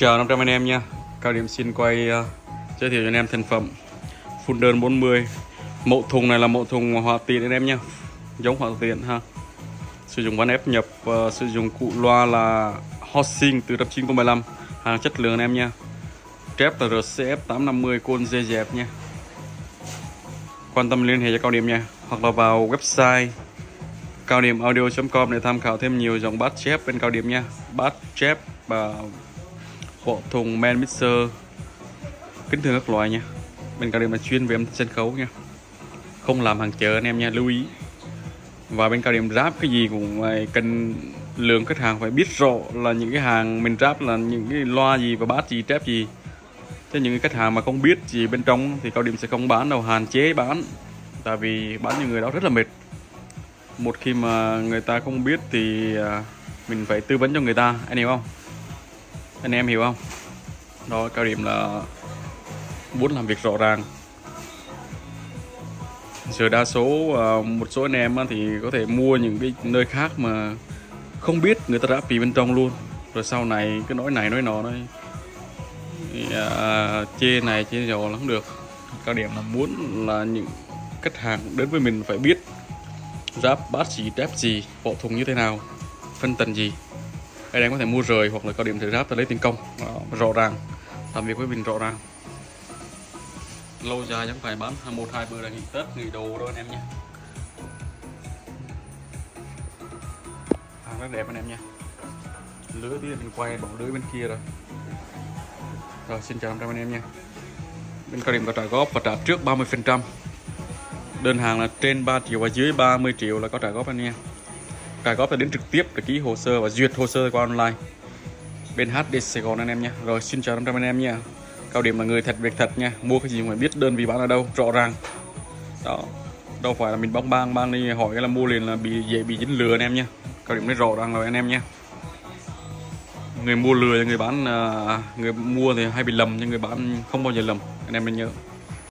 Chào 500 anh em nha. Cao điểm xin quay uh, giới thiệu cho anh em thành phẩm phun đơn 40 Mẫu thùng này là mẫu thùng hòa tiện anh em nha. Giống hòa tiện ha. Sử dụng ván ép nhập uh, Sử dụng cụ loa là Hossing từ đập 915 Hàng chất lượng anh em nha. Trép là RCF 850 côn dây dẹp nha. Quan tâm liên hệ cho Cao điểm nha. Hoặc là vào website cao điểm audio.com để tham khảo thêm nhiều dòng bát chép bên cao điểm nha. Bát chép và bộ thùng man mixer. Kính thường các loại nha. Bên cao điểm là chuyên về âm sân khấu nha. Không làm hàng chợ anh em nha, lưu ý. Và bên cao điểm ráp cái gì cũng phải cần lượng khách hàng phải biết rõ là những cái hàng mình ráp là những cái loa gì và bát gì, trép gì. Cho những cái khách hàng mà không biết gì bên trong thì cao điểm sẽ không bán đâu, hạn chế bán. Tại vì bán những người đó rất là mệt. Một khi mà người ta không biết thì à, mình phải tư vấn cho người ta, anh hiểu không? Anh em hiểu không? Đó cao điểm là muốn làm việc rõ ràng. Giờ đa số à, một số anh em thì có thể mua những cái nơi khác mà không biết người ta đã vì bên trong luôn. Rồi sau này cái nói này nói nọ đấy. À, chê này chê nhỏ lắm không được. Cao điểm là muốn là những khách hàng đến với mình phải biết ráp bát gì đáp gì bộ thùng như thế nào phân tần gì anh em có thể mua rời hoặc là có điểm thể ráp để lấy tiền công. Đó, rõ ràng. Làm việc với mình rõ ràng. Lâu dài chẳng phải bán một hai bữa là nghỉ tết nghỉ đồ đâu anh em nhé hàng rất đẹp anh em nha. Lưới tí mình quay đổ lưới bên kia rồi. Rồi xin chào 500 anh em nha. Bên cao điểm có trả góp và trả trước 30 phần trăm. Đơn hàng là trên 3 triệu và dưới 30 triệu là có trả góp anh em cả góp là đến trực tiếp để ký hồ sơ và duyệt hồ sơ qua online. Bên HD Sài Gòn anh em nha rồi, xin chào 500 anh em nha cao điểm là người thật, việc thật nha. Mua cái gì phải biết đơn vị bán ở đâu, rõ ràng. Đó. Đâu phải là mình bóc bang bang đi hỏi cái là mua liền là bị dễ bị dính lừa anh em nha cao điểm mới rõ ràng rồi anh em nha người mua lừa người bán à, người mua thì hay bị lầm, nhưng người bán không bao giờ lầm. Anh em nên nhớ.